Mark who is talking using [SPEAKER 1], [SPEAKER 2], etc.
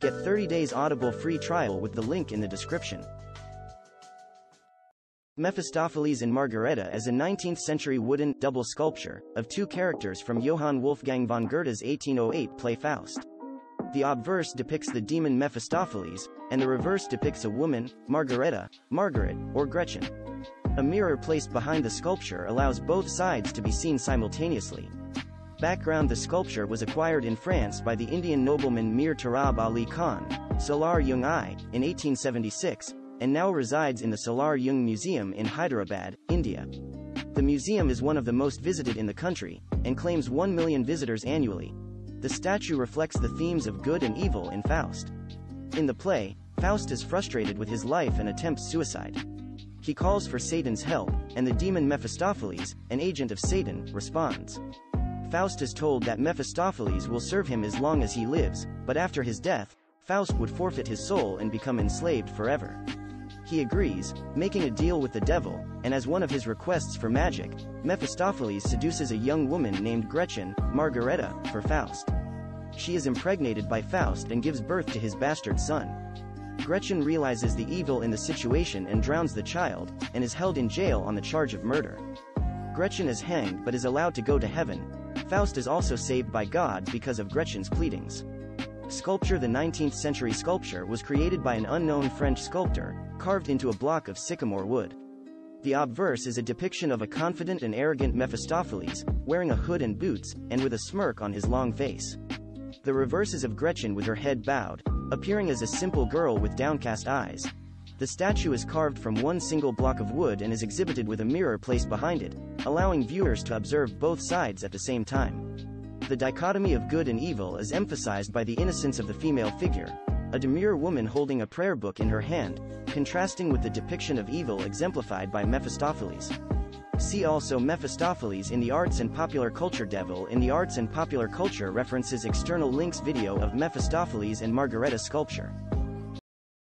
[SPEAKER 1] Get 30 days Audible free trial with the link in the description. Mephistopheles and Margaretta is a 19th-century wooden, double sculpture, of two characters from Johann Wolfgang von Goethe's 1808 play Faust. The obverse depicts the demon Mephistopheles, and the reverse depicts a woman, Margaretta, Margaret, or Gretchen. A mirror placed behind the sculpture allows both sides to be seen simultaneously. Background The sculpture was acquired in France by the Indian nobleman Mir Tarab Ali Khan, Salar Jung I, in 1876, and now resides in the Salar Jung Museum in Hyderabad, India. The museum is one of the most visited in the country, and claims 1 million visitors annually. The statue reflects the themes of good and evil in Faust. In the play, Faust is frustrated with his life and attempts suicide. He calls for Satan's help, and the demon Mephistopheles, an agent of Satan, responds. Faust is told that Mephistopheles will serve him as long as he lives, but after his death, Faust would forfeit his soul and become enslaved forever. He agrees, making a deal with the devil, and as one of his requests for magic, Mephistopheles seduces a young woman named Gretchen, Margaretta, for Faust. She is impregnated by Faust and gives birth to his bastard son. Gretchen realizes the evil in the situation and drowns the child, and is held in jail on the charge of murder. Gretchen is hanged but is allowed to go to heaven, Faust is also saved by God because of Gretchen's pleadings. Sculpture The 19th century sculpture was created by an unknown French sculptor, carved into a block of sycamore wood. The obverse is a depiction of a confident and arrogant Mephistopheles, wearing a hood and boots, and with a smirk on his long face. The reverse is of Gretchen with her head bowed, appearing as a simple girl with downcast eyes. The statue is carved from one single block of wood and is exhibited with a mirror placed behind it, allowing viewers to observe both sides at the same time. The dichotomy of good and evil is emphasized by the innocence of the female figure, a demure woman holding a prayer book in her hand, contrasting with the depiction of evil exemplified by Mephistopheles. See also Mephistopheles in the Arts and Popular Culture Devil in the Arts and Popular Culture references external links video of Mephistopheles and Margaretta sculpture.